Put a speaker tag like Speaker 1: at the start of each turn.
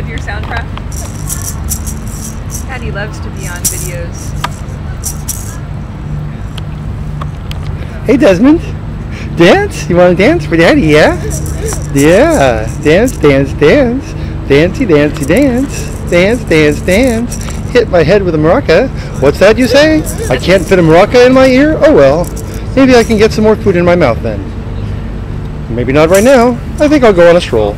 Speaker 1: with your soundtrack? Daddy loves to be on videos.
Speaker 2: Hey Desmond, dance? You want to dance for Daddy? Yeah. Yeah. Dance, dance, dance, dancey, dancey, dance, dance, dance, dance. Hit my head with a maraca. What's that you say? I can't fit a maraca in my ear? Oh well. Maybe I can get some more food in my mouth then. Maybe not right now. I think I'll go on a stroll.